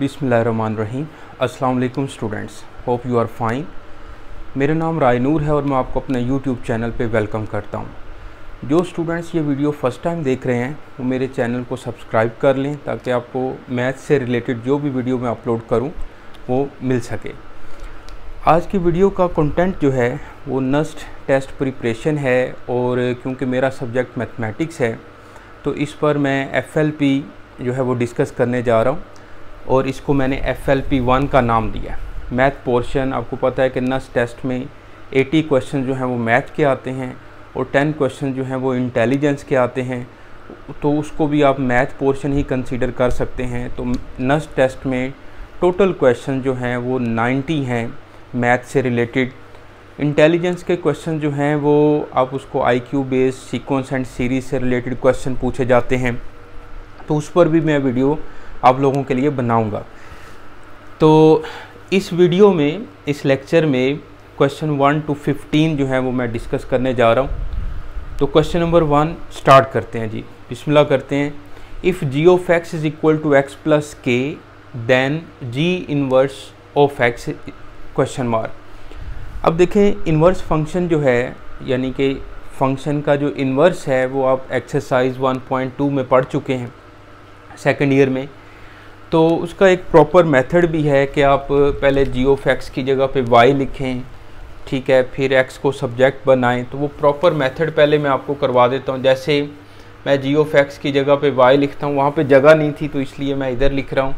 बिसमीम अस्सलाम students, hope you are fine. मेरा नाम रायनूर है और मैं आपको अपने यूट्यूब चैनल पे वेलकम करता हूँ। जो स्टूडेंट्स ये वीडियो फ़र्स्ट टाइम देख रहे हैं, वो मेरे चैनल को सब्सक्राइब कर लें ताकि आपको मैथ से रिलेटेड जो भी वीडियो मैं अपलोड करूँ, वो मिल सके। आज की वीडियो का कंटेंट जो है, वो नस्ट टेस्ट प्रिपरेशन है और क्योंकि मेरा सब्जेक्ट मैथमेटिक्स है तो इस पर मैं FLP जो है वो डिस्कस करने जा रहा हूँ। और इसको मैंने एफ़ एल पी वन का नाम दिया मैथ पोर्शन आपको पता है कि नस टेस्ट में 80 क्वेश्चन जो हैं वो मैथ के आते हैं और 10 क्वेश्चन जो हैं वो इंटेलिजेंस के आते हैं। तो उसको भी आप मैथ पोर्शन ही कंसीडर कर सकते हैं। तो नस टेस्ट में टोटल क्वेश्चन जो हैं वो 90 हैं मैथ से रिलेटेड इंटेलिजेंस के क्वेश्चन जो हैं वो आप उसको I Q based sequence and series से रिलेटेड क्वेश्चन पूछे जाते हैं। तो उस पर भी मैं वीडियो आप लोगों के लिए बनाऊँगा। तो इस वीडियो में, इस लेक्चर में क्वेश्चन वन टू फिफ्टीन जो है वो मैं डिस्कस करने जा रहा हूँ। तो क्वेश्चन नंबर वन स्टार्ट करते हैं जी। बिस्मिल्लाह करते हैं। If G of X is equal to X plus K then G inverse of X question mark अब देखें इनवर्स फ़ंक्शन जो है, यानी कि फ़ंक्शन का जो इन्वर्स है, वो आप एक्सरसाइज 1.2 में पढ़ चुके हैं। सेकेंड ईयर में। तो उसका एक प्रॉपर मेथड भी है कि आप पहले जियो फैक्स की जगह पे वाई लिखें, ठीक है, फिर एक्स को सब्जेक्ट बनाएँ। तो वो प्रॉपर मेथड पहले मैं आपको करवा देता हूँ। जैसे मैं जियो फैक्स की जगह पे वाई लिखता हूँ, वहाँ पे जगह नहीं थी तो इसलिए मैं इधर लिख रहा हूँ।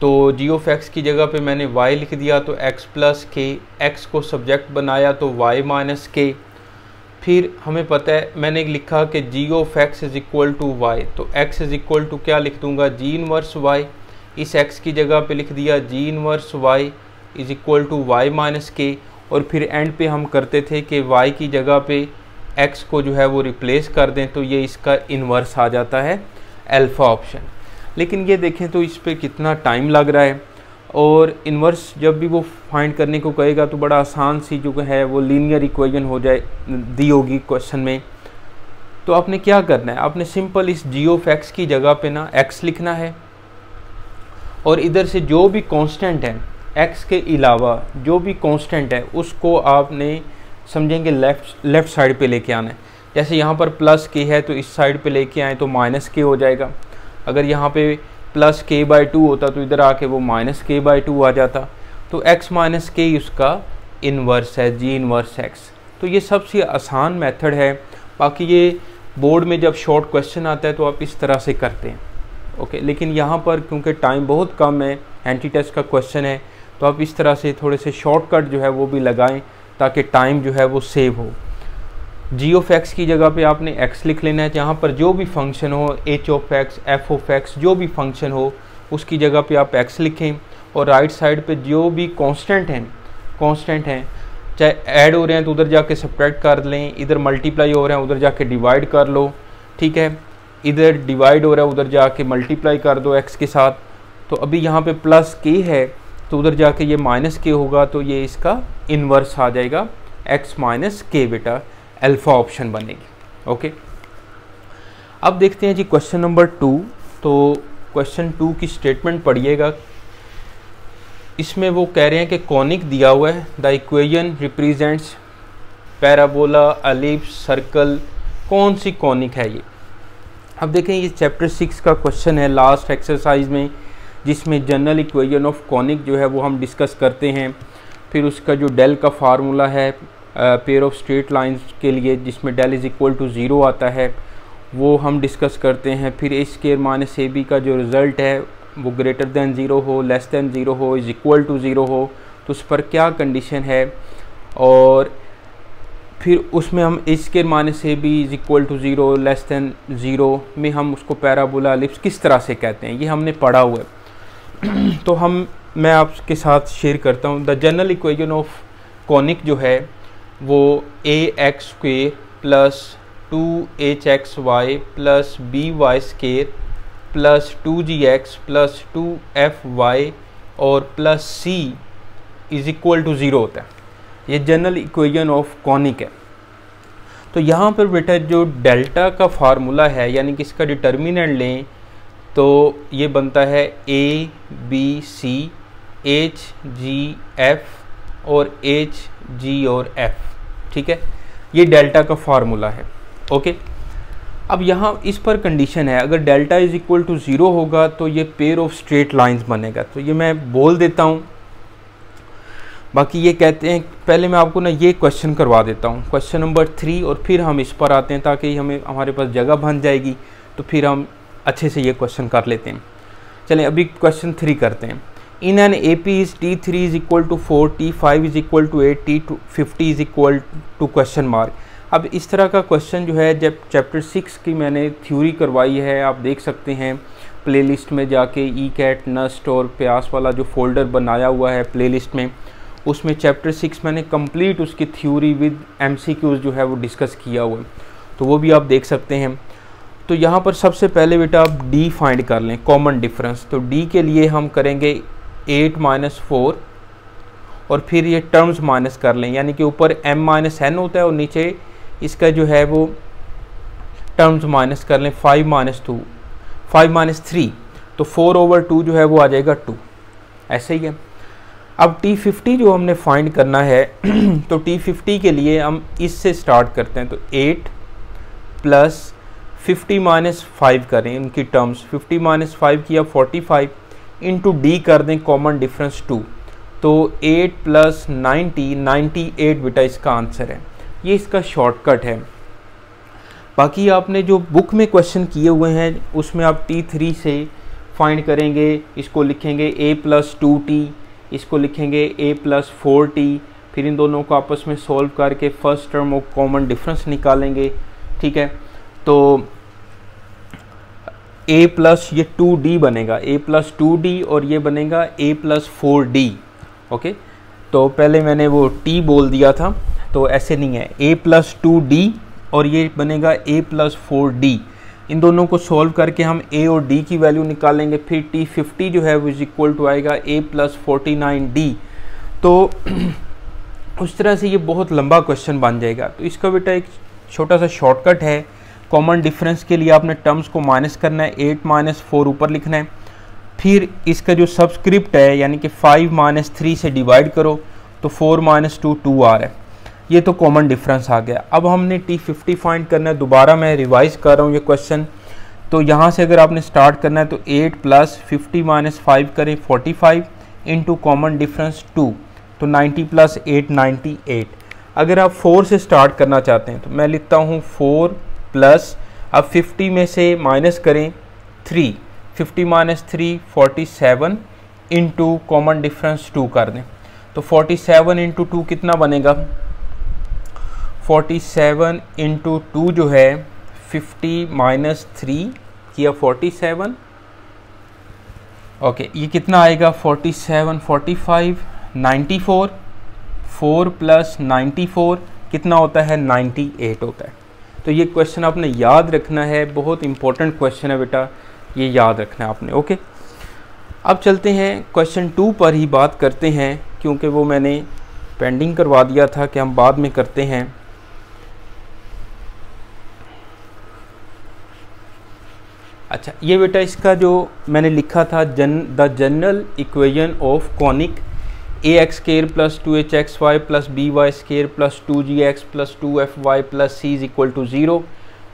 तो जियो फैक्स की जगह पे मैंने वाई लिख दिया तो एक्स प्लस के एक्स को सब्जेक्ट बनाया तो वाई माइनस के फिर हमें पता है, मैंने लिखा कि G of X is equal to Y तो एक्स इज़ इक्वल टू क्या लिख दूँगा? जी इनवर्स वाई इस एक्स की जगह पे लिख दिया G inverse Y is equal to Y minus K और फिर एंड पे हम करते थे कि वाई की जगह पे एक्स को जो है वो रिप्लेस कर दें तो ये इसका इन्वर्स आ जाता है अल्फ़ा ऑप्शन लेकिन ये देखें तो इस पर कितना टाइम लग रहा है। और इन्वर्स जब भी वो फाइंड करने को कहेगा तो बड़ा आसान सी जो है वो लीनियर इक्वेशन हो जाए, दी होगी क्वेश्चन में। तो आपने क्या करना है? आपने सिंपल इस जी ऑफ़ एक्स की जगह पे ना एक्स लिखना है और इधर से जो भी कांस्टेंट है एक्स के अलावा जो भी कांस्टेंट है, उसको आपने समझेंगे लेफ़्ट लेफ़्ट साइड पे लेके आना है। जैसे यहाँ पर प्लस के है तो इस साइड पे लेके आए तो माइनस के हो जाएगा। अगर यहाँ पे प्लस के बाई टू होता तो इधर आके वो माइनस के बाई टू आ जाता। तो एक्स माइनस के उसका इन्वर्स है जी इन्वर्स एक्स तो ये सबसे आसान मेथड है। बाकी ये बोर्ड में जब शॉर्ट क्वेश्चन आता है तो आप इस तरह से करते हैं। ओके लेकिन यहाँ पर क्योंकि टाइम बहुत कम है एंटी टेस्ट का क्वेश्चन है तो आप इस तरह से थोड़े से शॉर्टकट जो है वो भी लगाएँ ताकि टाइम जो है वो सेव हो। जी ऑफ़ एक्स की जगह पे आपने एक्स लिख लेना है, जहाँ पर जो भी फ़ंक्शन हो H of X F of X जो भी फ़ंक्शन हो, उसकी जगह पे आप एक्स लिखें और राइट साइड पे जो भी कांस्टेंट हैं कांस्टेंट हैं, चाहे ऐड हो रहे हैं तो उधर जाके सब्ट्रैक्ट कर लें, इधर मल्टीप्लाई हो रहे हैं, उधर जाके डिवाइड कर लो, ठीक है? इधर डिवाइड हो रहा है, उधर जाके मल्टीप्लाई कर दो एक्स के साथ। तो अभी यहाँ पे प्लस के है तो उधर जाके ये माइनस के होगा तो ये इसका इन्वर्स आ जाएगा एक्स माइनस के बेटा। अल्फ़ा ऑप्शन बनेगी ओके अब देखते हैं जी क्वेश्चन नंबर टू तो क्वेश्चन टू की स्टेटमेंट पढ़िएगा। इसमें वो कह रहे हैं कि कॉनिक दिया हुआ है the equation represents parabola ellipse circle कौन सी कॉनिक है ये? अब देखें, ये चैप्टर सिक्स का क्वेश्चन है लास्ट एक्सरसाइज में, जिसमें जनरल इक्वेजन ऑफ़ कॉनिक जो है वो हम डिस्कस करते हैं। फिर उसका जो डेल का फार्मूला है पेयर ऑफ़ स्ट्रेट लाइंस के लिए जिसमें del is equal to zero आता है, वो हम डिस्कस करते हैं। फिर A square minus A B का जो रिज़ल्ट है, वो ग्रेटर दैन ज़ीरो हो लेस दैन ज़ीरो हो इज़ इक्वल टू ज़ीरो हो तो उस पर क्या कंडीशन है? और फिर उसमें हम A square minus A B is equal to zero less than zero में हम उसको पैराबोला लिप्स किस तरह से कहते हैं? ये हमने पढ़ा हुआ है। तो हम, मैं आपके साथ शेयर करता हूँ। The general equation of conic जो है वो A X square plus two H X Y plus B Y square plus two G X plus two F Y और plus C is equal to zero होता है। ये general equation of conic है। तो यहाँ पर बेटा जो डेल्टा का फार्मूला है, यानी कि इसका डिटर्मिनेंट लें तो ये बनता है A B C H G F और एच जी और एफ़ ठीक है? ये डेल्टा का फार्मूला है ओके अब यहाँ इस पर कंडीशन है, अगर delta is equal to zero होगा तो ये पेयर ऑफ़ स्ट्रेट लाइंस बनेगा। तो ये मैं बोल देता हूँ। बाकी ये कहते हैं, पहले मैं आपको ना ये क्वेश्चन करवा देता हूँ। क्वेश्चन नंबर थ्री और फिर हम इस पर आते हैं ताकि हमें, हमारे पास जगह बन जाएगी। तो फिर हम अच्छे से ये क्वेश्चन कर लेते हैं। चलें, अभी क्वेश्चन थ्री करते हैं। T three is equal to four T five is equal to eight T two fifty is equal to question mark अब इस तरह का क्वेश्चन जो है, जब चैप्टर सिक्स की मैंने थ्योरी करवाई है, आप देख सकते हैं प्लेलिस्ट में जाके ई कैट नस्ट और प्यास वाला जो फोल्डर बनाया हुआ है प्लेलिस्ट में, उसमें चैप्टर सिक्स मैंने कंप्लीट उसकी थ्योरी विद एम जो है, वो डिस्कस किया हुआ तो वो भी आप देख सकते हैं। तो यहाँ पर सबसे पहले बेटा आप डी फाइंड कर लें कॉमन डिफरेंस तो डी के लिए हम करेंगे एट माइनस फोर और फिर ये टर्म्स माइनस कर लें, यानी कि ऊपर m माइनस एन होता है और नीचे इसका जो है वो टर्म्स माइनस कर लें, five minus two, five minus three तो फोर ओवर टू जो है वो आ जाएगा टू। ऐसे ही है। अब टी फिफ्टी जो हमने फाइंड करना है तो टी फिफ्टी के लिए हम इससे स्टार्ट करते हैं तो eight plus fifty minus five करें, इनकी टर्म्स, फिफ्टी माइनस फाइव किया, फोर्टी फाइव इंटू डी कर दें कॉमन डिफरेंस टू तो eight plus ninety ninety eight बेटा इसका आंसर है। ये इसका शॉर्टकट है। बाकी आपने जो बुक में क्वेश्चन किए हुए हैं, उसमें आप टी थ्री से फाइंड करेंगे, इसको लिखेंगे ए प्लस टू टी इसको लिखेंगे ए प्लस फोर टी फिर इन दोनों को आपस में सॉल्व करके first term of common difference निकालेंगे, ठीक है? तो ए प्लस ये टू डी बनेगा। ए प्लस टू डी और ये बनेगा A plus four D okay तो पहले मैंने वो टी बोल दिया था। तो ऐसे नहीं है। ए प्लस टू डी और ये बनेगा ए प्लस फोर डी इन दोनों को सॉल्व करके हम ए और डी की वैल्यू निकालेंगे। फिर टी फिफ्टी जो है वो इज़ इक्वल टू आएगा A plus forty nine D तो उस तरह से ये बहुत लंबा क्वेश्चन बन जाएगा। तो इसका बेटा एक छोटा सा शॉर्टकट है। कॉमन डिफरेंस के लिए आपने टर्म्स को माइनस करना है, एट माइनस फोर ऊपर लिखना है। फिर इसका जो सबस्क्रिप्ट है, यानी कि फाइव माइनस थ्री से डिवाइड करो तो फोर माइनस टू टू आ रहा है। ये तो कॉमन डिफरेंस आ गया। अब हमने टी फिफ्टी फाइंड करना है, दोबारा मैं रिवाइज कर रहा हूँ ये क्वेश्चन। तो यहाँ से अगर आपने स्टार्ट करना है तो eight plus fifty minus five करें, forty five into common difference two तो ninety plus eight, ninety eight. अगर आप फोर से स्टार्ट करना चाहते हैं तो मैं लिखता हूँ फोर प्लस, अब फिफ्टी में से माइनस करें three, fifty minus three forty seven into common difference two कर दें। तो फोर्टी सेवन इंटू टू कितना बनेगा? फोर्टी सेवन इंटू टू जो है फिफ्टी माइनस थ्री किया फोर्टी सेवन ओके ये कितना आएगा? Forty seven forty five ninety four four plus ninety four कितना होता है? नाइन्टी एट होता है। तो ये क्वेश्चन आपने याद रखना है, बहुत इंपॉर्टेंट क्वेश्चन है बेटा, ये याद रखना है आपने ओके अब चलते हैं क्वेश्चन टू पर ही बात करते हैं, क्योंकि वो मैंने पेंडिंग करवा दिया था कि हम बाद में करते हैं। अच्छा ये बेटा इसका जो मैंने लिखा था, जन, the general equation of conic A X square plus two H X Y plus B Y square plus two G X plus two F Y plus C is equal to zero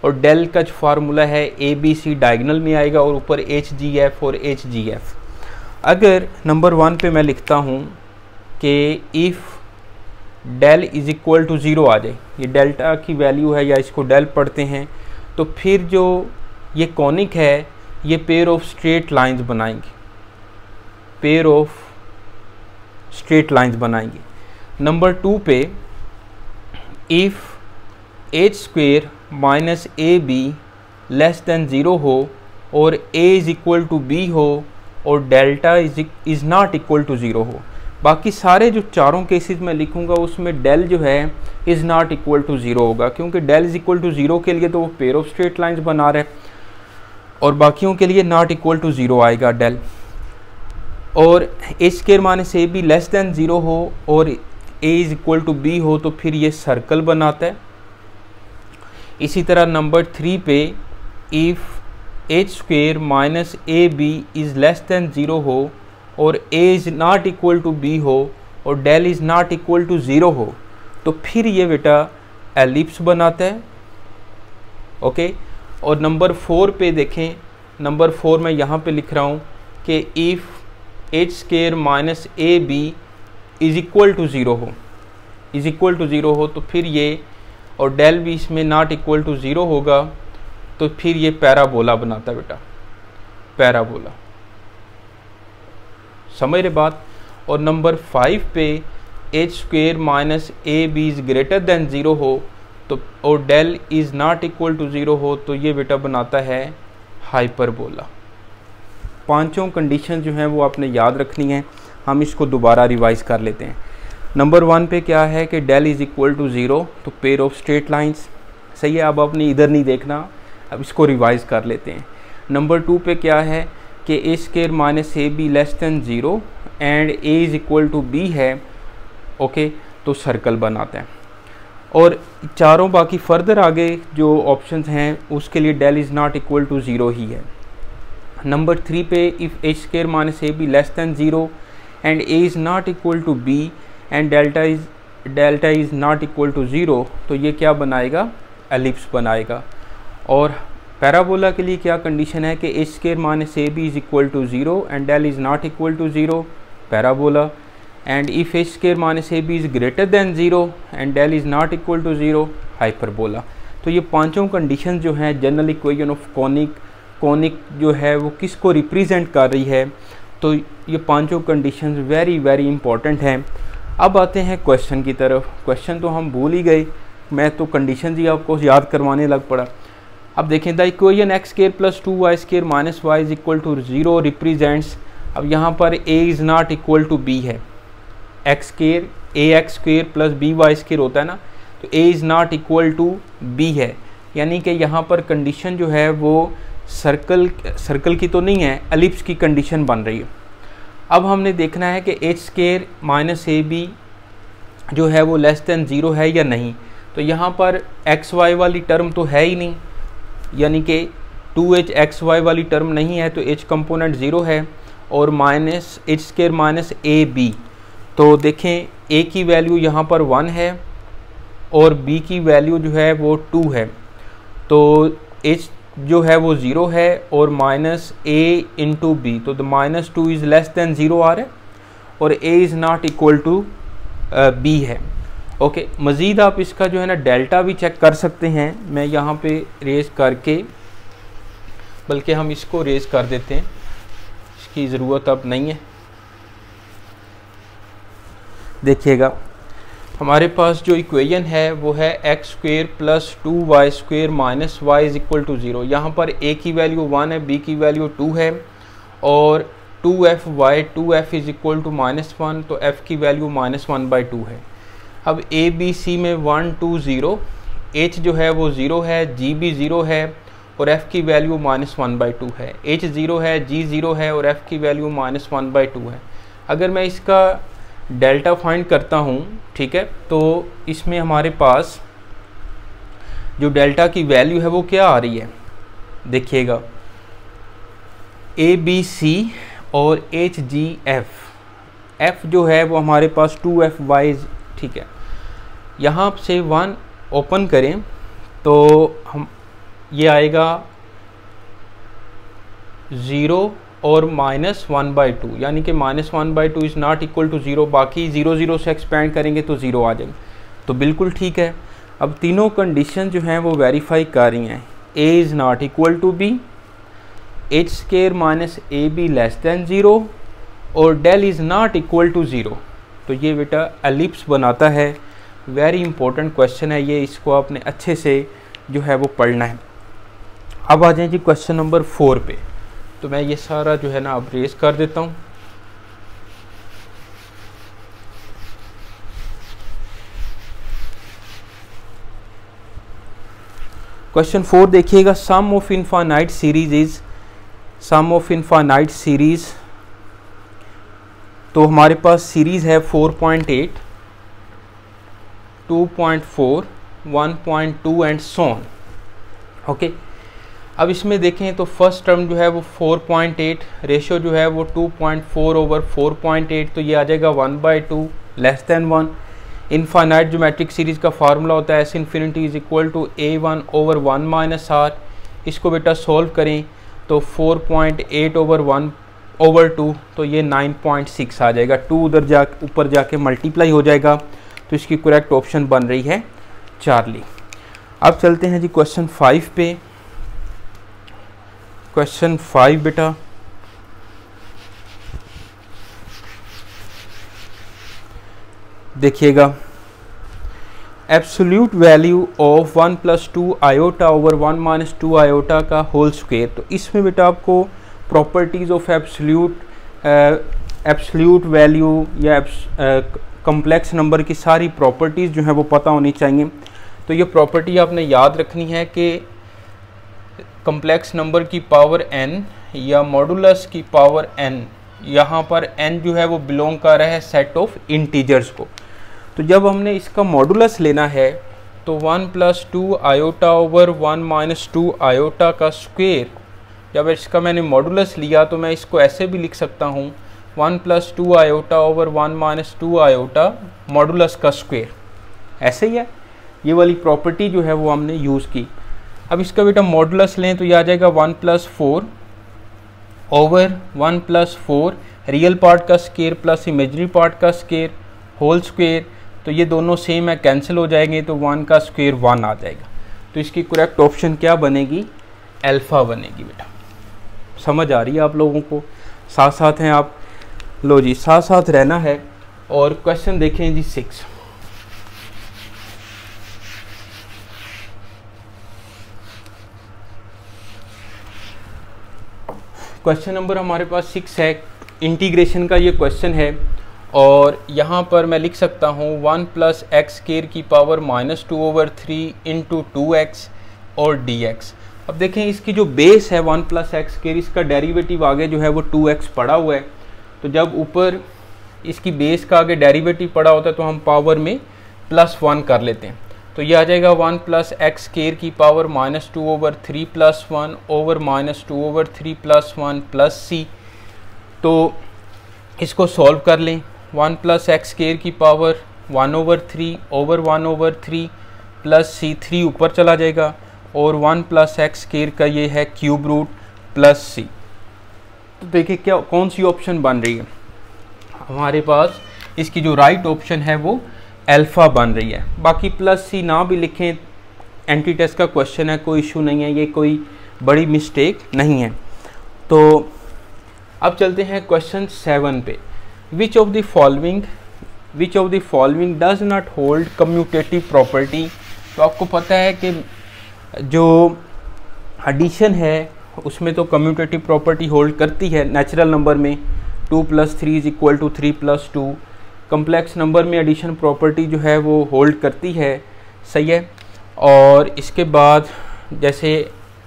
और del का जो formula है A B C diagonal में आएगा और ऊपर H G F और H G F अगर नंबर वन पे मैं लिखता हूँ कि if del is equal to zero आ जाए, ये डेल्टा की वैल्यू है या इसको डेल पढ़ते हैं तो फिर जो ये कॉनिक है, ये पेयर ऑफ़ स्ट्रेट लाइंस बनाएँगे। पेयर ऑफ़ स्ट्रेट लाइंस बनाएँगे। नंबर टू पे if H square minus A B less than zero हो और A is equal to B हो और delta is is not equal to zero हो। बाकी सारे जो चारों केसेस मैं लिखूँगा, उसमें डेल जो है is not equal to zero होगा। क्योंकि del is equal to zero के लिए तो वो पेयर ऑफ़ स्ट्रेट लाइंस बना रहे और बाकियों के लिए नॉट इक्वल टू ज़ीरो आएगा डेल और ए स्केयर माने से बी लेस दैन ज़ीरो हो और A is equal to B हो तो फिर ये सर्कल बनाता है। इसी तरह नंबर थ्री पे if H square minus A B is less than zero हो और A is not equal to B हो और del is not equal to zero हो तो फिर ये बेटा एलिप्स बनाता है। ओके और नंबर फोर पे देखें नंबर फोर मैं यहाँ पे लिख रहा हूँ कि if H square minus A B is equal to zero हो। इज़ इक्वल टू ज़ीरो हो तो फिर ये, और डेल भी इसमें नॉट इक्वल टू ज़ीरो होगा तो फिर ये पैराबोला बनाता बेटा। पैराबोला। समझ रहे बात? और नंबर फाइव पे H square minus A B is greater than zero हो तो और del is not equal to zero हो तो ये बेटा बनाता है हाइपरबोला। पाँचों कंडीशन जो हैं वो आपने याद रखनी है। हम इसको दोबारा रिवाइज कर लेते हैं। नंबर वन पे क्या है कि del is equal to zero तो पेयर ऑफ़ स्ट्रेट लाइंस सही है, अब आपने इधर नहीं देखना, अब इसको रिवाइज कर लेते हैं। नंबर टू पे क्या है कि A square minus A B less than zero and A is equal to B है। ओके तो सर्कल बनाते हैं। और चारों बाकी फर्दर आगे जो ऑप्शंस हैं, उसके लिए del is not equal to zero ही है। नंबर थ्री पे if H square minus A B less than zero and A is not equal to B and delta is delta is not equal to zero तो ये क्या बनाएगा? Ellipse बनाएगा। और parabola के लिए क्या कंडीशन है कि H square minus A B is equal to zero and del is not equal to zero parabola and if H square minus A B is greater than zero and del is not equal to zero hyperbola तो ये पाँचों condition जो हैं general equation of conic conic जो है, वो किसको represent कर रही है तो ये पाँचों कंडीशंस वेरी वेरी इंपॉर्टेंट हैं। अब आते हैं क्वेश्चन की तरफ़। क्वेश्चन तो हम भूल ही गए। मैं तो कंडीशन ही आपको याद करवाने लग पड़ा। अब देखें the equation X square plus two Y square minus Y is equal to zero represents अब यहाँ पर A is not equal to B है। X square A X square plus B Y square होता है ना? तो A is not equal to B है। यानी कि यहाँ पर कंडीशन जो है, वो सर्कल सर्कल की तो नहीं है अलिप्स की कंडीशन बन रही है। अब हमने देखना है कि H square minus A B जो है वो लेस दैन ज़ीरो है या नहीं। तो यहाँ पर एक्स वाई वाली टर्म तो है ही नहीं। यानी कि टू एच एक्स वाई वाली टर्म नहीं है तो एच कंपोनेंट ज़ीरो है और minus H square minus A B तो देखें ए की वैल्यू यहाँ पर वन है और बी की वैल्यू जो है वो टू है। तो एच जो है वो ज़ीरो है और माइनस ए इंटू बी तो the minus two is less than zero आ रहा है और A is not equal to B है। ओके okay, मज़ीद आप इसका जो है ना डेल्टा भी चेक कर सकते हैं। मैं यहाँ पे रेज करके बल्कि हम इसको रेज कर देते हैं। इसकी ज़रूरत अब नहीं है। देखिएगा हमारे पास जो इक्वेशन है, वो है X square plus two Y square minus Y is equal to zero यहाँ पर ए की वैल्यू वन है बी की वैल्यू टू है और two F Y two F is equal to minus one तो एफ़ की value minus one by two है। अब ए बी सी में वन टू ज़ीरो एच जो है वो ज़ीरो है जी भी ज़ीरो है और एफ़ की value minus one by two है। एच ज़ीरो है जी ज़ीरो है और एफ़ की value minus one by two है। अगर मैं इसका डेल्टा फाइंड करता हूँ, ठीक है? तो इसमें हमारे पास जो डेल्टा की वैल्यू है वो क्या आ रही है? देखिएगा। ए बी सी और एच जी एफ़। एफ़ जो है वो हमारे पास टू एफ़ वाइज, ठीक है? यहाँ से वन ओपन करें तो हम, ये आएगा ज़ीरो और माइनस वन बाई टू यानी कि minus one by two is not equal to zero बाकी ज़ीरो ज़ीरो से एक्सपेंड करेंगे तो ज़ीरो आ जाएँगे। तो बिल्कुल ठीक है। अब तीनों कंडीशन जो हैं वो वेरीफाई कर रही हैं। A is not equal to B H square minus A B less than zero और del is not equal to zero तो ये बेटा एलिप्स बनाता है। वेरी इंपॉर्टेंट क्वेश्चन है ये, इसको आपने अच्छे से जो है वो पढ़ना है। अब आ जाए जी क्वेश्चन नंबर फोर पे। तो मैं ये सारा जो है ना अब रेस कर देता हूँ। क्वेश्चन फोर देखिएगा sum of infinite series is sum of infinite series तो हमारे पास सीरीज़ है 4.8 2.4 1.2 एंड सोन ओके अब इसमें देखें तो फ़र्स्ट टर्म जो है वो 4.8 रेशियो जो है वो 2.4 ओवर 4.8 तो ये आ जाएगा 1 by two less than one infinite जो मैट्रिक सीरीज़ का फार्मूला होता है S infinity is equal to A one over one minus R इसको बेटा सोल्व करें तो 4.8 ओवर वन ओवर टू तो ये 9.6 आ जाएगा. टू उधर जा, ऊपर जाके मल्टीप्लाई हो जाएगा तो इसकी करेक्ट ऑप्शन बन रही है चार्ली. अब चलते हैं जी क्वेश्चन फाइव पे. क्वेश्चन फाइव बेटा। देखिएगा। Absolute value of one plus two iota over one minus two iota का होल स्क्वेयर तो इसमें बेटा आपको properties of absolute absolute value या कम्प्लेक्स uh, नंबर की सारी प्रॉपर्टीज़ जो हैं वो पता होनी चाहिए। तो ये प्रॉपर्टी आपने याद रखनी है कि कम्प्लेक्स नंबर की पावर एन या मॉडुलस की पावर एन यहाँ पर एन जो है वो बिलोंग कर रहा है सेट ऑफ़ इंटीजर्स को। तो जब हमने इसका मॉडुलस लेना है तो one plus two iota over one minus two iota का स्क्वेयर जब इसका मैंने मॉडुलस लिया तो मैं इसको ऐसे भी लिख सकता हूँ one plus two iota over one minus two iota modulus का स्क्वेयर ऐसे ही है। ये वाली प्रॉपर्टी जो है वो हमने यूज़ की। अब इसका बेटा मॉडुलस लें तो ये आ जाएगा one plus four over one plus four real part का स्केयर प्लस इमेजरी पार्ट का स्केयर होल स्क्वेयर तो ये दोनों सेम है कैंसिल हो जाएँगे तो वन का स्क्वेयर वन आ जाएगा। तो इसकी करेक्ट ऑप्शन क्या बनेगी? एल्फ़ा बनेगी बेटा। समझ आ रही है आप लोगों को? साथ साथ हैं आप। लो जी साथ साथ रहना है। और क्वेश्चन देखें जी सिक्स क्वेश्चन नंबर हमारे पास सिक्स है। इंटीग्रेशन का ये क्वेश्चन है। और यहाँ पर मैं लिख सकता हूँ वन प्लस एक्स केयर की power minus two over three into two X और डी एक्स अब देखें, इसकी जो बेस है वन प्लस एक्स केयर इसका डेरिवेटिव आगे जो है वो टू एक्स पड़ा हुआ है। तो जब ऊपर इसकी बेस का आगे डेरिवेटिव पड़ा होता है तो हम पावर में प्लस वन कर लेते हैं। तो ये आ जाएगा वन प्लस एक्स केयर की power minus two over three plus one over minus two over three plus one plus C. तो इसको सॉल्व कर लें। वन प्लस एक्स केयर की power one over three over one over three plus C three ऊपर चला जाएगा और one plus x care का ये है क्यूब रूट प्लस सी। तो देखिए क्या, कौन सी ऑप्शन बन रही है? हमारे पास इसकी जो राइट right ऑप्शन है वो अल्फ़ा बन रही है। बाकी प्लस सी ना भी लिखें एंटी टेस्ट का क्वेश्चन है, कोई इशू नहीं है, ये कोई बड़ी मिस्टेक नहीं है। तो अब चलते हैं क्वेश्चन सेवन पे। Which of the following which of the following does not hold commutative property तो आपको पता है कि जो एडिशन है, उसमें तो कम्यूटेटिव प्रॉपर्टी होल्ड करती है नेचुरल नंबर में। Two plus three is equal to three plus two complex number में एडिशन प्रॉपर्टी जो है वो होल्ड करती है, सही है? और इसके बाद जैसे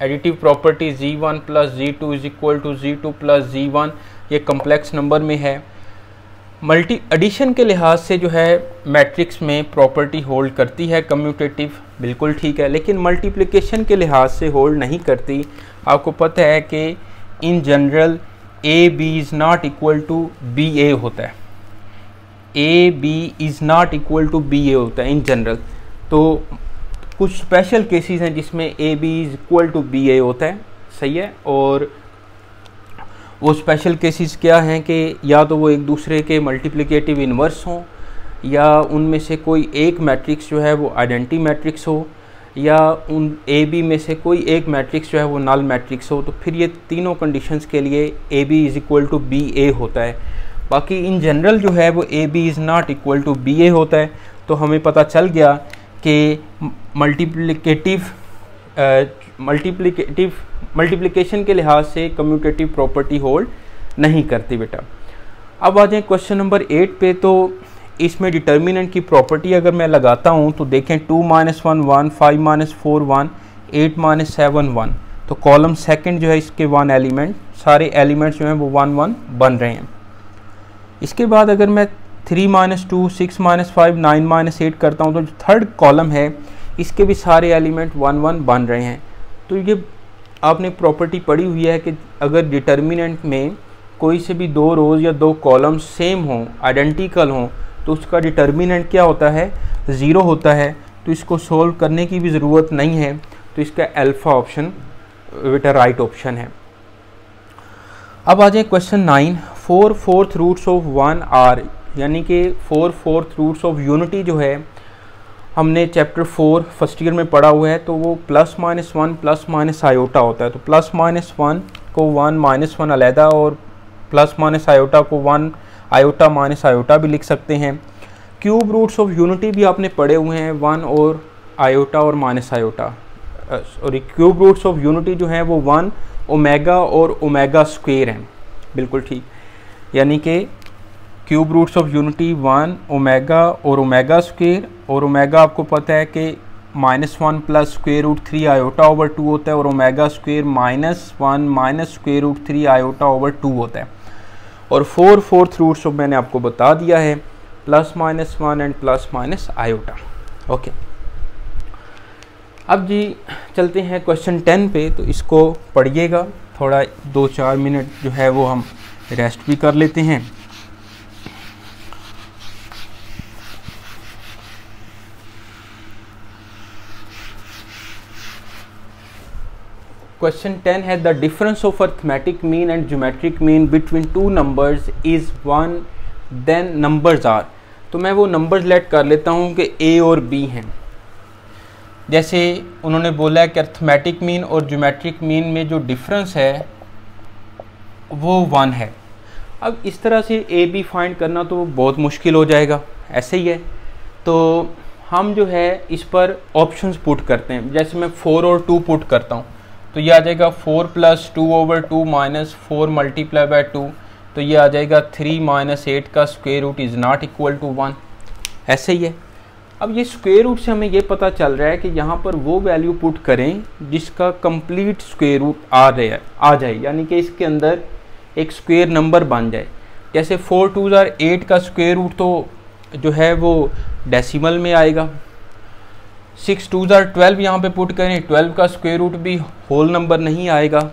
additive property G one plus G two is equal to G two plus G one ये कम्प्लेक्स नंबर में है। मल्टी एडिशन के लिहाज से जो है मैट्रिक्स में प्रॉपर्टी होल्ड करती है कम्यूटेटिव बिल्कुल ठीक है। लेकिन मल्टीप्लिकेशन के लिहाज से होल्ड नहीं करती। आपको पता है कि in general A B is not equal to B A होता है। A B is not equal to B A होता है इन जनरल तो कुछ स्पेशल केसेस हैं जिसमें A B is equal to B A होता है. सही है? और वो स्पेशल केसेस क्या हैं कि या तो वो एक दूसरे के मल्टीप्लिकेटिव इन्वर्स हों, या उनमें से कोई एक मैट्रिक्स जो है वो आइडेंटी मैट्रिक्स हो, या उन ए बी में से कोई एक मैट्रिक्स जो है वो नल मैट्रिक्स हो तो फिर ये तीनों कंडीशंस के लिए A B is equal to B A होता है. बाकी इन जनरल जो है वो A B is not equal to B A होता है तो हमें पता चल गया कि मल्टीप्लिकेटिव मल्टीप्लिकेटिव मल्टीप्लिकेशन के लिहाज से कम्यूटेटिव प्रॉपर्टी होल्ड नहीं करती बेटा। अब आ जाए क्वेश्चन नंबर एट पे तो इसमें डिटर्मिनेंट की प्रॉपर्टी अगर मैं लगाता हूँ तो देखें two minus one one five minus four one eight minus seven one तो कॉलम सेकंड जो है, इसके वन एलिमेंट सारे एलिमेंट्स जो हैं वो वन वन बन रहे हैं। इसके बाद अगर मैं three minus two six minus five nine minus eight करता हूँ तो जो थर्ड कॉलम है, इसके भी सारे एलिमेंट वन वन बन रहे हैं। तो ये आपने प्रॉपर्टी पढ़ी हुई है कि अगर डिटर्मिनेंट में कोई से भी दो रोज़ या दो कॉलम सेम हों आइडेंटिकल हों तो उसका डिटर्मिनेंट क्या होता है? ज़ीरो होता है। तो इसको सोल्व करने की भी ज़रूरत नहीं है। तो इसका अल्फ़ा ऑप्शन बेटा राइट ऑप्शन है। अब आ जाए question nine four fourth roots of one are यानी कि four fourth roots of unity जो है, हमने चैप्टर फोर फ़र्स्ट ईयर में पढ़ा हुआ है तो वो plus minus one plus minus iota होता है। तो प्लस माइनस वन को वन माइनस वन अलहदा और प्लस माइनस आयोटा को वन आयोटा माइनस आयोटा भी लिख सकते हैं। क्यूब रूट्स ऑफ़ यूनिटी भी आपने पढ़े हुए हैं वन और आयोटा और minus iota sorry cube roots of unity जो है, वो वन ओमेगा और ओमेगा स्क्वेयर हैं। बिल्कुल ठीक। यानी कि cube roots of unity one, omega और ओमेगा स्क्वेयर, और ओमेगा आपको पता है कि minus one plus square root three iota over two होता है, और omega square minus one minus square root three iota over two होता है। और फोर फोर्थ रूट्स ऑफ़ मैंने आपको बता दिया है, plus minus one and plus minus iota. Okay. अब जी चलते हैं क्वेश्चन टेन पे तो इसको पढ़िएगा। थोड़ा दो चार मिनट जो है वो हम रेस्ट भी कर लेते हैं। क्वेश्चन टेन है the difference of arithmetic mean and geometric mean between two numbers is one then numbers are तो मैं वो नंबर्स लेट कर लेता हूँ कि ए और बी हैं। जैसे उन्होंने बोला कि अर्थमेटिक मीन और ज्योमेट्रिक मीन में जो डिफरेंस है, वो वन है। अब इस तरह से ए बी फाइंड करना तो बहुत मुश्किल हो जाएगा। ऐसे ही है। तो हम जो है, इस पर ऑप्शंस पुट करते हैं। जैसे मैं फोर और टू पुट करता हूँ। तो ये आ जाएगा four plus two over two minus four multiply by two तो ये आ जाएगा थ्री माइनस एट का square root is not equal to one ऐसे ही है। अब ये स्क्वेयर रूट से हमें ये पता चल रहा है कि यहाँ पर वो वैल्यू पुट करें जिसका कंप्लीट स्क्वेयर रूट आ रहा है, आ जाए। यानी कि इसके अंदर एक स्क्वेयर नंबर बन जाए। जैसे फोर टू ज़ार एट का स्क्वेयर रूट तो जो है वो डेसिमल में आएगा। सिक्स टू ज़ार ट्वेल्व यहाँ पर पुट करें ट्वेल्व का स्क्वेयर रूट भी होल नंबर नहीं आएगा।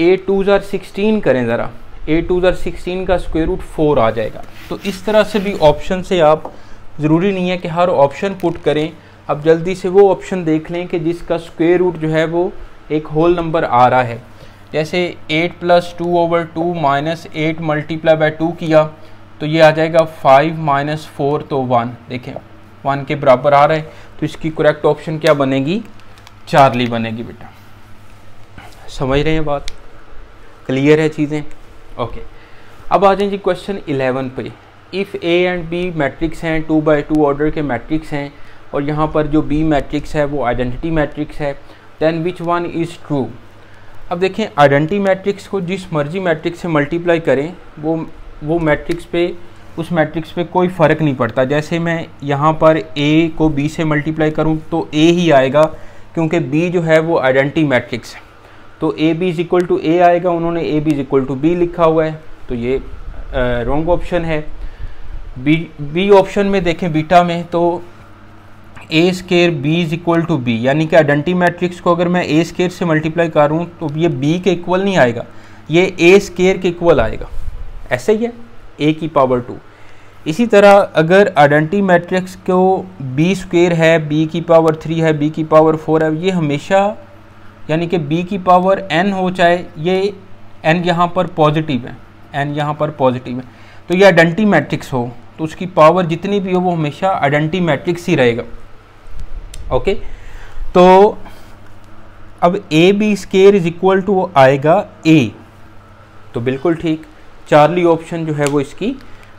एट टू ज़ार सिक्सटीन करें ज़रा। एट टू ज़ार सिक्सटीन का स्क्वेयर रूट फोर आ जाएगा। तो इस तरह से भी ऑप्शन से आप ज़रूरी नहीं है कि हर ऑप्शन पुट करें। अब जल्दी से वो ऑप्शन देख लें कि जिसका स्क्वेयर रूट जो है वो एक होल नंबर आ रहा है। जैसे eight plus two over two minus eight multiply by two किया तो ये आ जाएगा फाइव माइनस फोर तो वन देखें वन के बराबर आ रहा है तो इसकी करेक्ट ऑप्शन क्या बनेगी? चार्ली बनेगी बेटा। समझ रहे हैं बात? क्लियर है चीज़ें? ओके अब आ जाए जी क्वेश्चन इलेवन पे। If A and B matrix हैं टू बाई टू ऑर्डर के मैट्रिक्स हैं, और यहाँ पर जो बी मैट्रिक्स है, वो आइडेंटिटी मैट्रिक्स है then which one is true अब देखें आइडेंटिटी मैट्रिक्स को जिस मर्ज़ी मैट्रिक्स से मल्टीप्लाई करें, वो वो मैट्रिक्स पे, उस मैट्रिक्स पे कोई फ़र्क नहीं पड़ता। जैसे मैं यहाँ पर ए को बी से मल्टीप्लाई करूँ तो ए ही आएगा, क्योंकि बी जो है, वो आइडेंटिटी मैट्रिक्स है। तो A B is equal to A आएगा, उन्होंने A B is equal to B लिखा हुआ है तो ये रॉन्ग ऑप्शन है। बी बी ऑप्शन में देखें बीटा में तो A square B is equal to B यानी कि आइडेंटी मैट्रिक्स को अगर मैं ए स्केयर से मल्टीप्लाई करूँ तो ये बी के इक्वल नहीं आएगा, ये ए स्केयर के इक्वल आएगा। ऐसे ही है ए की पावर टू इसी तरह अगर आइडेंटी मैट्रिक्स को बी स्क्वेयर है बी की पावर थ्री है बी की पावर फोर है, ये हमेशा, यानी कि बी की पावर एन हो चाहे ये एन यहाँ पर पॉजिटिव है एन यहाँ पर पॉजिटिव है। तो ये आइडेंटी मैट्रिक्स हो तो उसकी पावर जितनी भी हो वो हमेशा आइडेंटिटी मैट्रिक्स ही रहेगा। ओके तो अब A B square is equal to आएगा ए तो बिल्कुल ठीक। चार्ली ऑप्शन जो है वो इसकी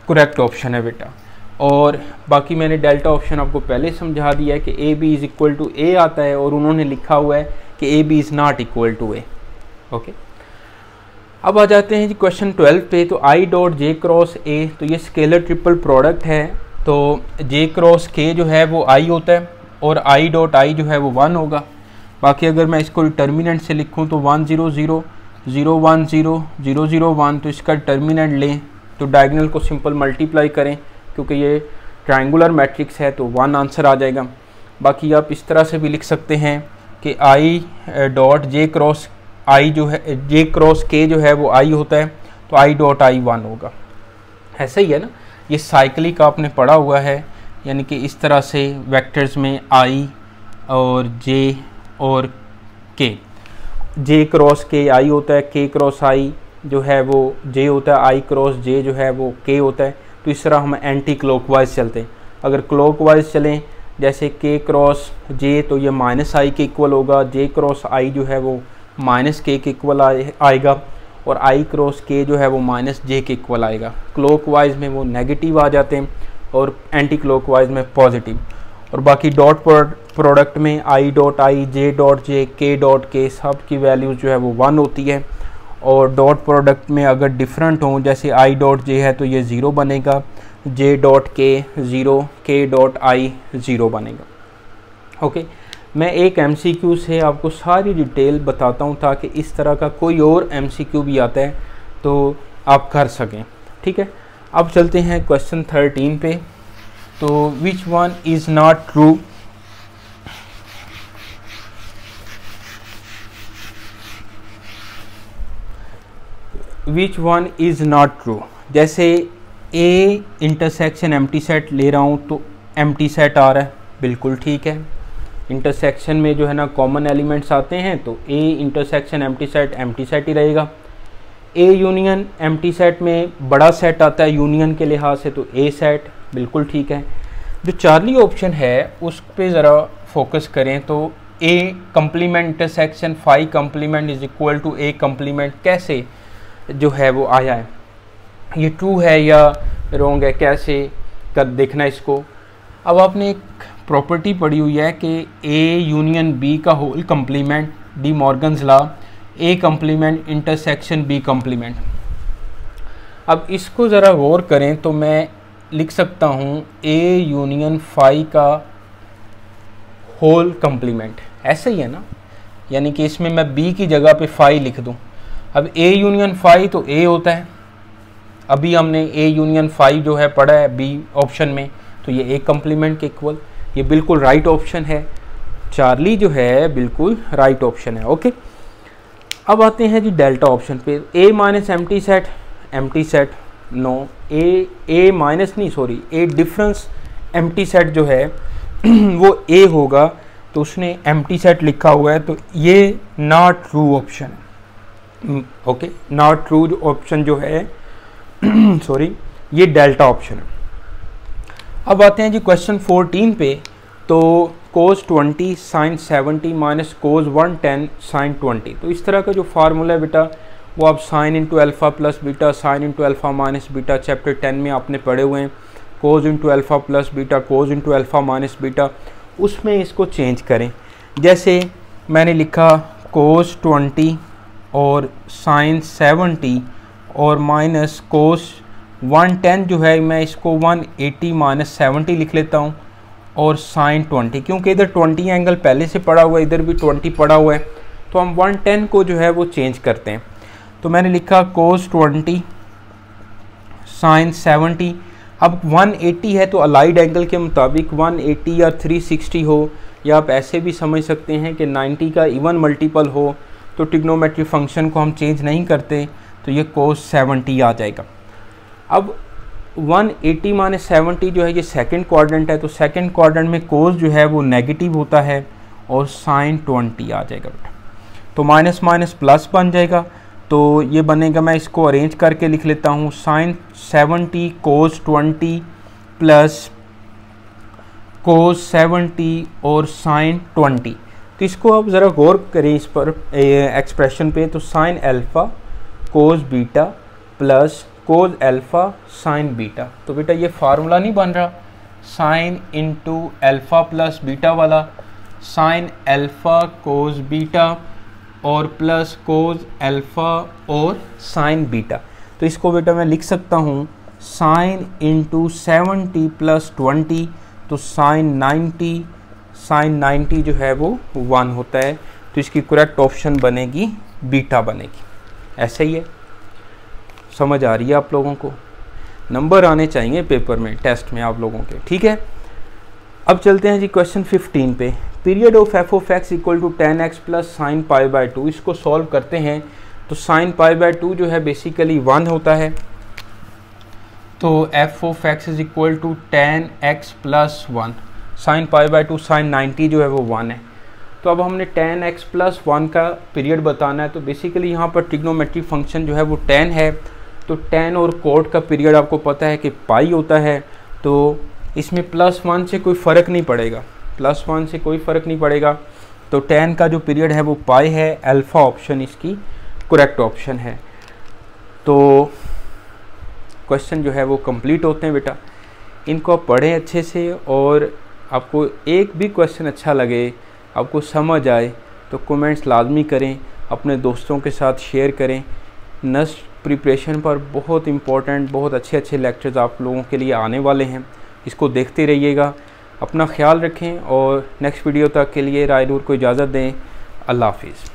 करेक्ट ऑप्शन है बेटा। और बाकी मैंने डेल्टा ऑप्शन आपको पहले समझा दिया है कि A B is equal to A आता है और उन्होंने लिखा हुआ है कि A B is not equal to A okay अब आ जाते हैं जी क्वेश्चन ट्वेल्व पे तो आई डॉट जे क्रॉस ए तो ये स्केलर ट्रिपल प्रोडक्ट है। तो जे क्रॉस के जो है वो आई होता है और आई डॉट आई जो है वो वन होगा। बाकी अगर मैं इसको डिटर्मिनेंट से लिखूँ तो one zero zero zero one zero zero zero one तो इसका डिटर्मिनेंट लें तो डायगनल को सिंपल मल्टीप्लाई करें, क्योंकि ये ट्रायंगुलर मैट्रिक्स है तो वन आंसर आ जाएगा। बाकी आप इस तरह से भी लिख सकते हैं कि आई डॉट जे क्रॉस आई जो है जे क्रॉस के जो है, वो आई होता है तो आई डॉट आई वन होगा। ऐसा ही है ना? ये साइक्लिक आपने पढ़ा हुआ है, यानी कि इस तरह से वेक्टर्स में आई और जे और के जे क्रॉस के आई होता है के क्रॉस आई जो है, वो जे होता है आई क्रॉस जे जो है, वो के होता है। तो इस तरह हम एंटी क्लॉकवाइज चलते हैं। अगर क्लॉकवाइज चलें, जैसे के क्रॉस जे तो ये माइनस आई के इक्वल होगा जे क्रॉस आई जो है, वो माइनस के के इक्वल आएगा और आई क्रॉस के जो है वो माइनस जे के इक्वल आएगा। क्लॉकवाइज में वो नेगेटिव आ जाते हैं और एंटी क्लॉकवाइज में पॉजिटिव और बाकी डॉट प्रोडक्ट में I dot I J dot J के डॉट के सब की वैल्यूज़ जो है वो वन होती है। और डॉट प्रोडक्ट में अगर डिफरेंट हों, जैसे आई डॉट जे है तो ये ज़ीरो बनेगा। J dot K zero K dot I zero बनेगा। ओके मैं एक एमसीक्यू से आपको सारी डिटेल बताता हूँ ताकि इस तरह का कोई और एमसीक्यू भी आता है तो आप कर सकें। ठीक है? अब चलते हैं क्वेश्चन थर्टीन पे। तो which one is not true which one is not true जैसे ए इंटरसेक्शन एम सेट ले रहा हूँ तो एम सेट आ रहा है। बिल्कुल ठीक है। इंटरसेक्शन में जो है ना कॉमन एलिमेंट्स आते हैं तो A intersection empty set empty set ही रहेगा। A union empty set में बड़ा सेट आता है यूनियन के लिहाज से तो ए सेट बिल्कुल ठीक है। जो चार्ली ऑप्शन है, उस पर ज़रा फोकस करें तो A complement intersection phi complement is equal to A complement कैसे जो है वो आया है। ये ट्रू है या रोंग है, कैसे कर देखना इसको। अब आपने एक प्रॉपर्टी पड़ी हुई है कि ए यूनियन बी का whole complement De Morgan's law A complement intersection B complement अब इसको ज़रा गौर करें तो मैं लिख सकता हूँ ए यूनियन फाई का होल कम्प्लीमेंट ऐसा ही है ना? यानी कि इसमें मैं बी की जगह पे फाई लिख दूँ। अब ए यूनियन फाई तो ए होता है। अभी हमने ए यूनियन फाइव जो है पढ़ा है बी ऑप्शन में तो ये ए कम्प्लीमेंट के इक्वल ये बिल्कुल राइट ऑप्शन है। चार्ली जो है, बिल्कुल राइट ऑप्शन है ओके अब आते हैं जी डेल्टा ऑप्शन पे। A minus empty set empty set no A A minus नहीं sorry A difference empty set जो है, वो ए होगा तो उसने एम टी सेट लिखा हुआ है तो ये not true option okay not true option जो है सॉरी ये डेल्टा ऑप्शन है। अब आते हैं जी क्वेश्चन 14 पे। तो cos 20 sine 70 minus cos 110 sine 20 तो इस तरह का जो फार्मूला है बेटा, वो आप sine into alpha plus beta sine into alpha minus beta chapter 10 में आपने पढ़े हुए हैं। Cos into alpha plus beta cos into alpha minus beta उसमें इसको चेंज करें। जैसे मैंने लिखा कोस 20 और साइन 70 और माइनस कोस 110 जो है, मैं इसको 180 माइनस सेवेंटी लिख लेता हूँ और साइन 20 क्योंकि इधर 20 एंगल पहले से पड़ा हुआ है, इधर भी 20 पड़ा हुआ है तो हम 110 को जो है वो चेंज करते हैं। तो मैंने लिखा कोस 20 साइन 70 अब 180 है तो अलाइड एंगल के मुताबिक 180 या 360 हो, या आप ऐसे भी समझ सकते हैं कि 90 का इवन मल्टीपल हो तो टिग्नोमेट्री फ़ंक्शन को हम चेंज नहीं करते तो ये कोस सेवेंटी आ जाएगा। अब 180 एटी माइनस सेवेंटी जो है, ये सेकंड क्वाड्रेंट है तो सेकंड क्वाड्रेंट में कोस जो है, वो नेगेटिव होता है और साइन 20 आ जाएगा बेटा। तो माइनस माइनस प्लस बन जाएगा। तो ये बनेगा, मैं इसको अरेंज करके लिख लेता हूँ। साइन 70 कोस 20 प्लस कोस 70 और साइन 20 तो इसको आप ज़रा गौर करें इस पर एक्सप्रेशन पे। तो sine alpha cos beta plus cos alpha sine beta तो बेटा ये फार्मूला नहीं बन रहा। Sine into alpha plus beta वाला। साइन एल्फ़ा कोज बीटा और प्लस कोज एल्फ़ा और साइन बीटा तो इसको बेटा मैं लिख सकता हूँ। Sine into seventy plus twenty तो साइन नाइन्टी साइन नाइन्टी जो है वो वन होता है। तो इसकी करेक्ट ऑप्शन बनेगी बीटा बनेगी। ऐसे ही है। समझ आ रही है आप लोगों को? नंबर आने चाहिए पेपर में टेस्ट में आप लोगों के, ठीक है? अब चलते हैं जी क्वेश्चन 15 पे। Period of F of X equal to ten X plus sine pi by two इसको सॉल्व करते हैं। तो साइन पाई बाय टू जो है बेसिकली वन होता है। तो F of X is equal to ten X plus one sine pi by two sine ninety जो है वो वन है। तो अब हमने टेन एक्स प्लस वन का पीरियड बताना है। तो बेसिकली यहाँ पर टिग्नोमेट्री फ़ंक्शन जो है वो टेन है। तो टेन और कोड का पीरियड आपको पता है कि पाई होता है तो इसमें प्लस वन से कोई फ़र्क नहीं पड़ेगा। प्लस वन से कोई फ़र्क नहीं पड़ेगा। तो टेन का जो पीरियड है वो पाई है अल्फ़ा ऑप्शन इसकी करेक्ट ऑप्शन है। तो क्वेश्चन जो है वो कंप्लीट होते हैं बेटा। इनको आप पढ़ें अच्छे से और आपको एक भी क्वेश्चन अच्छा लगे, आपको समझ आए तो कमेंट्स लाजमी करें, अपने दोस्तों के साथ शेयर करें। नस्ट प्रिपरेशन पर बहुत इम्पोर्टेंट बहुत अच्छे अच्छे लेक्चर्स आप लोगों के लिए आने वाले हैं। इसको देखते रहिएगा, अपना ख्याल रखें और नेक्स्ट वीडियो तक के लिए राय नूर को इजाज़त दें। अल्लाह हाफिज़।